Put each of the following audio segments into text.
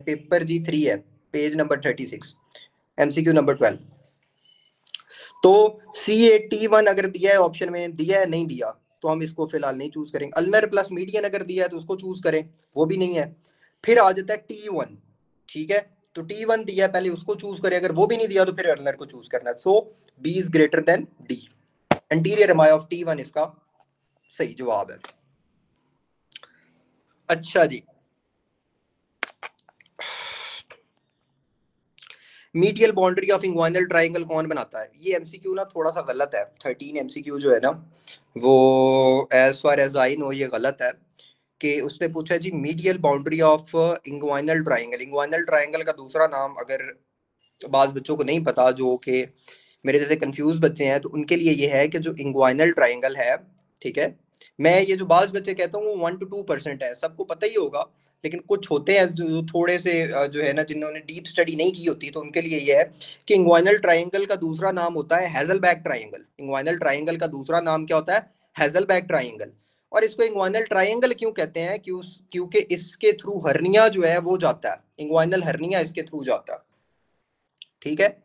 Paper जी three है, page number thirty six MCQ number twelve. तो सी ए टी वन अगर दिया है ऑप्शन में दिया है, नहीं दिया तो हम इसको फ़िलहाल नहीं चूज़ करेंगे। अल्नर प्लस मीडियन अगर दिया है तो उसको चूज़ करें, वो भी नहीं है। फिर आ जाता है टी वन ठीक है? तो टी वन दिया है, पहले उसको चूज़ करें, अगर वो भी नहीं दिया तो फिर अल्नर को चूज़ करना so B is greater than D anterior M of T one इसका सही जवाब है। अच्छा जी medial boundary of inguinal triangle कौन बनाता है? ये एमसीक्यू ना थोड़ा सा गलत है। थर्टीन एमसीक्यू जो है ना, वो as far as I know ये गलत है कि उसने पूछा जी medial boundary of inguinal triangle inguinal triangle का दूसरा नाम अगर बाज बच्चों को नहीं पता जो कि मेरे जैसे कंफ्यूज बच्चे हैं तो उनके लिए ये है कि जो इंग्वाइनल ट्राइंगल है, ठीक है? मैं ये जो बाज बच्चे कहता हूँ, वो वन टू टू परसेंट है। सबको पता ही होगा लेकिन कुछ होते हैं जो थोड़े से जो है ना, जिन्होंने डीप स्टडी नहीं की होती तो उनके लिए ये है कि इंग्वाइनल ट्राइंगल का दूसरा नाम होता है Hesselbach triangle inguinal triangle का दूसरा नाम क्या होता है? हैजल बैक ट्राइंगल और इसको इंग्वाइनल ट्राइंगल क्यों कहते हैं? क्यों क्योंकि इसके थ्रू हर्निया जो है, वो जाता है। इंग्वाइनल हर्निया इसके थ्रू जाता ठीक है?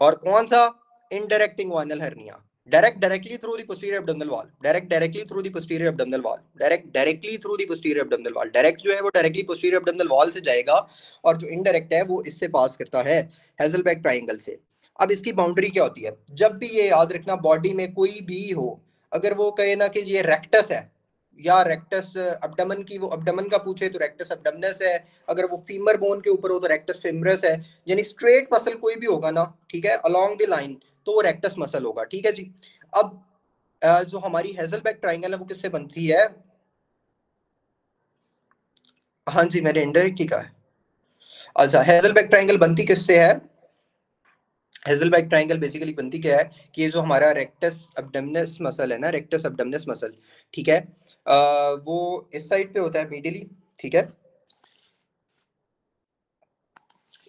और कौन सा? Indirect inguinal hernia direct directly through the posterior abdominal wall direct directly through the posterior abdominal wall direct directly through the posterior abdominal wall direct जो है वो directly posterior abdominal wall से जाएगा और जो indirect है वो इससे पास करता है हेजलबैक ट्राइंगल से अब इसकी बाउंड्री क्या होती है जब भी ये याद रखना बॉडी में कोई भी हो अगर वो कहे ना कि ये रेक्टस है या रेक्टस अबडमन की वो अबडमन का पूछे तो रेक्टस अबडमनस है अगर वो फीमर बोन के ऊपर हो तो रेक्टस फेमरस है यानी स्ट्रेट मसल कोई भी होगा ना ठीक है अलोंग द लाइन तो वो रेक्टस मसल होगा ठीक है जी? अब जो हमारी हेजलबैक ट्राइंगल है वो किससे बनती है? हाँ जी मैंने इंडायरेक्ट ही। कहा अच्छा हेजलबैक ट्राइंगल बनती किससे है? हेजलबैक ट्राइंगल बेसिकली बनती क्या है? कि ये जो हमारा रेक्टस अबडमनस मसल है ना रेक्टस अबडमनस मसल ठीक है? आ, वो इस साइड पे होता है मीडियली ठीक है?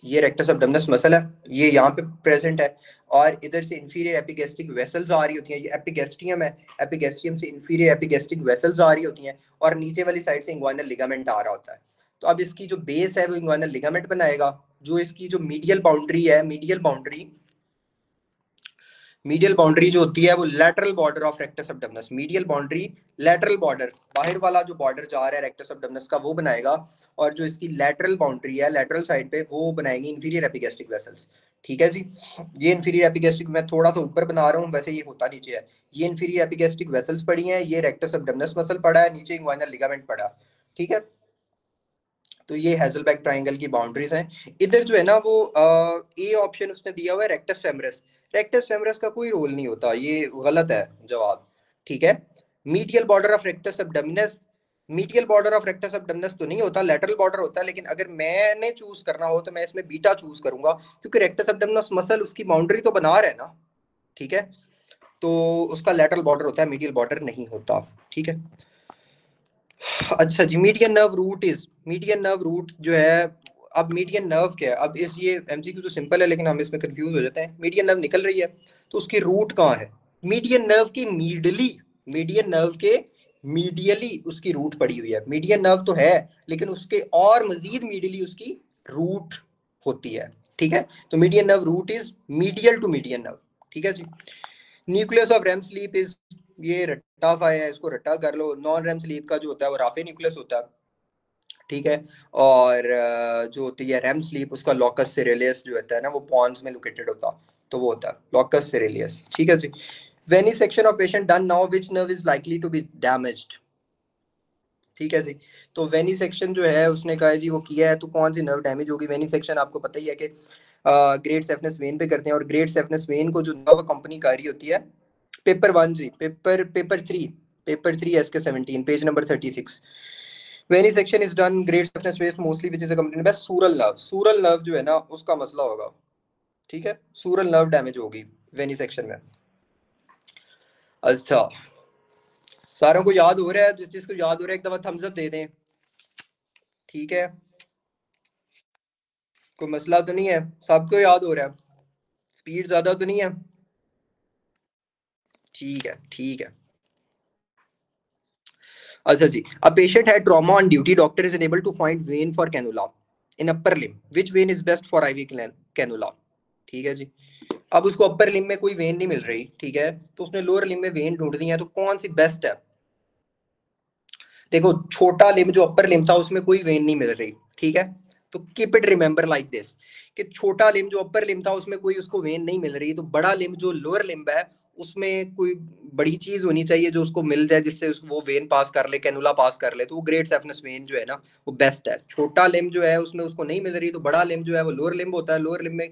ये रेक्टस अबडमनस मसल है ये यहाँ पे प्रेजेंट है। और इधर से इन्फीरियर एपिगेस्टिक वेसल्स आ रही होती हैं। ये एपिगेस्ट्रियम है एपिगेस्ट्रियम से इन्फीरियर एपिगेस्टिक वेसल्स आ रही होती हैं और नीचे वाली साइड से इंग्वाइनल लिगामेंट आ रहा होता है। तो अब इसकी जो बेस है वो इंग्वाइनल लिगामेंट बनाएगा, जो इसकी जो मीडियल बाउंड्री है मीडियल बाउंड्री मीडियल बाउंड्री जो होती है वो lateral border of rectus abdominis medial boundary lateral border बाहर वाला जो बॉर्डर जा रहा है रेक्टस अबडमनस का, वो बनाएगा और जो इसकी लेटरल बाउंड्री है लेटरल साइड पे, वो बनाएँगे इंफीरियर एपिगेस्टिक वेसल्स ठीक है जी? ये इंफीरियर एपिगेस्टिक मैं थोड़ा सा ऊपर बना रहा हूँ, वैसे ये होता नीचे है। ये इंफीरियर एपिगेस्टिक वेसल्स पड़ी हैं, ये रेक्टस अबडमनस मसल पड़ा है, नीचे इंग्वाइनल लिगामेंट पड़ा। ठीक है? तो ये हेजलबैक ट्राइंगल की बाउंड्रीज हैं। इधर जो है ना वो ए ऑप्शन उसने दिया हुआ है रेक्टस फेमरस रेक्टस फेमरस का कोई रोल नहीं होता, ये गलत है जवाब, ठीक है? Medial border of rectus abdominis medial border of rectus abdominis तो नहीं होता लेटरल बॉर्डर होता है, लेकिन अगर मैंने चूज़ करना हो तो मैं इसमें बीटा चूज़ करूँगा, क्योंकि रेक्टस अबडमिनस मसल उसकी बाउंड्री तो बना रहा है ना, ठीक है? तो उसका लेटरल बॉर्डर होता है मीडियल बॉर्डर नहीं होता, ठीक है? अच्छा जी median nerve root is median nerve root जो है, अब मीडियन नर्व क्या है? अब इस, ये एमसीक्यू तो सिंपल है, लेकिन हम इसमें कंफ्यूज हो जाते हैं। मीडियन नर्व निकल रही है तो उसकी रूट कहाँ है? मीडियन नर्व की मीडली मीडियन नर्व के मीडियली उसकी रूट पड़ी हुई है। मीडियन नर्व तो है, लेकिन उसके और मजीद मीडियली उसकी रूट होती है। ठीक है? तो median nerve root is medial to median nerve ठीक है जी? Nucleus of REM sleep is ये रट्टा फाया है, इसको रट्टा कर लो। नॉन रेम स्लीप का जो होता है, वो राफे न्यूक्लियस होता है। ठीक है? और जो होती है रेम स्लीप उसका लॉकस सिरेलियस जो होता है ना, वो पॉन्स में लोकेटेड होता तो वो होता है। लॉकस सिरेलियस ठीक है जी? When venesection of patient done now which nerve is likely to be damaged ठीक है जी? तो वेनी सेक्शन जो है, उसने कहा है जी, वो किया है तो कौन सी नर्व डैमेज होगी? वेनी सेक्शन आपको पता ही है कि ग्रेट सेफनेस वेन पे करते हैं, और ग्रेट सेफनेस वेन को जो नर्व कंपनी कर रही होती है paper one ji paper paper three paper three S K seventeen page number thirty six venesection is done great saphenous mostly which is accompanied by sural nerve sural nerve जो है ना, उसका मसला होगा। ठीक है? सूरल नर्व डैमेज होगी वेनी section में। अच्छा। सारों को याद हो रहा है, जिस चीज़ को याद हो रहा है, एक दफ़ा थम्स दे दें। ठीक है? कोई मसला तो नहीं है? सबको याद हो रहा है। स्पीड ज़्यादा तो नहीं है? ठीक है ठीक है। अच्छा जी अ patient had trauma on duty doctor is unable to find vein for cannula in upper limb which vein is best for IV cannula ठीक है जी। अब उसको अपर लिम में कोई वेन नहीं मिल रही, ठीक है? तो उसने लोअर लिम में वेन ढूंढ दी है तो कौन सी बेस्ट है? देखो, छोटा लिम जो अपर लिम था, उसमें कोई वेन नहीं मिल रही, ठीक है? तो keep it remember like this कि छोटा लिम जो अपर लिम था, उसमें कोई उसको वेन नहीं मिल रही तो बड़ा लिम जो लोअर लिम्ब है उसमें कोई बड़ी चीज़ होनी चाहिए जो उसको मिल जाए, जिससे वो वेन पास कर ले कैनुला पास कर ले तो वो ग्रेट सेफनेस वेन जो है ना, वो बेस्ट है। छोटा लिम जो है, उसमें उसको नहीं मिल रही तो बड़ा लिम जो है, वो लोअर लिम्ब होता है। लोअर लिम में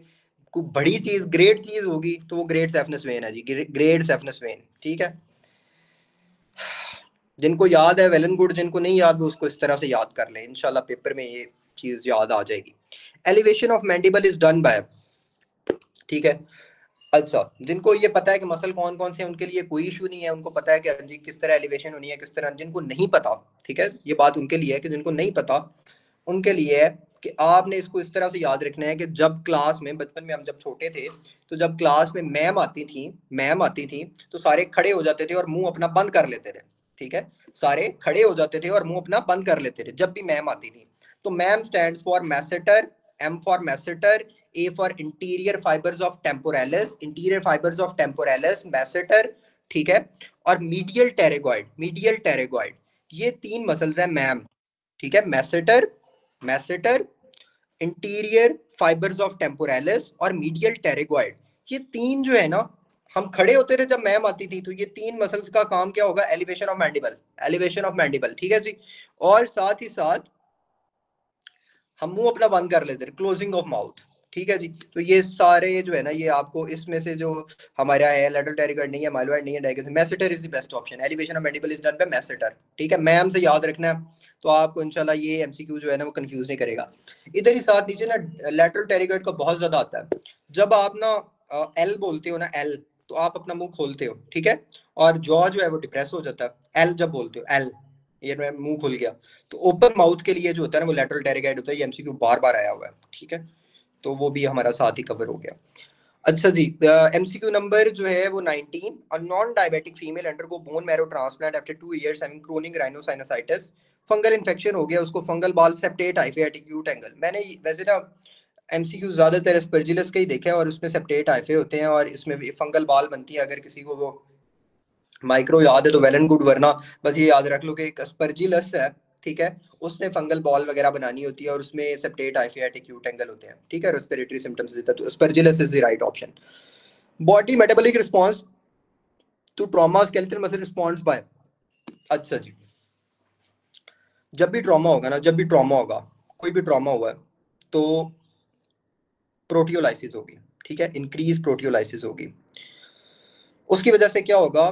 कोई बड़ी चीज़ ग्रेट चीज़ होगी तो वो ग्रेट सेफनेस वेन है जी। ग्रेट सेफनेस वेन ठीक है? जिनको याद है वेल एंड गुड जिनको नहीं याद, वो उसको इस तरह से याद कर ले। इनशाला पेपर में ये चीज़ याद आ जाएगी। Elevation of mandible is done by ठीक है? अच्छा जिनको ये पता है कि मसल कौन कौन से उनके लिए कोई इशू नहीं है। उनको पता है कि जी किस तरह एलिवेशन होनी है, किस तरह जिनको नहीं पता, ठीक है? ये बात उनके लिए है कि जिनको नहीं पता, उनके लिए है कि आपने इसको इस तरह से याद रखना है कि जब क्लास में, बचपन में हम जब छोटे थे तो जब क्लास में मैम आती थी मैम आती थी तो सारे खड़े हो जाते थे और मुँह अपना बंद कर लेते थे, ठीक है? सारे खड़े हो जाते थे और मुँह अपना बंद कर लेते थे जब भी मैम आती थी। तो MAM stand for masseter M for masseter A for anterior fibres of temporalis anterior fibres of temporalis masseter ठीक है? और मीडियल टेरेगॉइड मीडियल टेरेगॉइड ये तीन मसल्स हैं मैम ठीक है? Masseter masseter interior fibres of temporalis और मीडियल टेरेगॉइड ये तीन जो है ना, हम खड़े होते थे जब मैम आती थी तो ये तीन मसल्स का काम क्या होगा? Elevation of mandible elevation of mandible ठीक है जी? और साथ ही साथ, हम मुँह अपना बंद कर लेते क्लोजिंग ऑफ़ माउथ ठीक है जी? तो ये सारे जो है ना, ये आपको इसमें से जो हमारा है लेटरल टेरिकॉइड नहीं है माइलोइड नहीं है डायगोस masseter is the best option elevation of mandible is done by masseter ठीक है? मैम से याद रखना है तो आपको इंशाल्लाह ये एमसीक्यू जो है ना, वो कंफ्यूज नहीं करेगा। इधर ही साथ नीचे ना लेटरल टेरिकॉइड का बहुत ज़्यादा आता है। जब आप ना एल बोलते हो ना एल तो आप अपना मुँह खोलते हो, ठीक है? और जॉ जो है, वो डिप्रेस हो जाता है। एल जब बोलते हो एल ये मुँह खुल गया। तो ओपन माउथ के लिए जो होता है ना, वो लेटरल टेरिगाइड होता है, ये एमसीक्यू बार बार आया हुआ है, ठीक है? तो वो भी हमारा साथ ही कवर हो गया। अच्छा जी एमसीक्यू uh, नंबर जो है वो 19 a non diabetic female undergo bone marrow transplant after 2 years having chronic rhinosinusitis fungal infection हो गया उसको फंगल बाल सेप्टेट हाइफे एटिक्यूट एंगल मैंने वैसे ना एमसीक्यू ज़्यादातर स्पर्जिलस के ही देखे हैं और उसमें सेप्टेट हाइफे होते हैं और इसमें फंगल बाल बनती है अगर किसी को वो माइक्रो याद है तो वेल एंड गुड वरना बस ये याद रख लो कि एक स्पर्जिलस है ठीक है? उसने फंगल बॉल वगैरह बनानी होती है और उसमें सेप्टेट हाइफियाटिक एक्यूट एंगल होते हैं। ठीक है? रेस्पिरेटरी सिम्टम्स देता है तो aspergillus is the right option body metabolic response to trauma skeletal muscle response by अच्छा जी। जब भी ट्रॉमा होगा ना, जब भी ट्रॉमा होगा, कोई भी ट्रॉमा हुआ है तो प्रोटियोलाइसिस होगी। ठीक है? इंक्रीज प्रोटियोलाइसिस होगी। उसकी वजह से क्या होगा?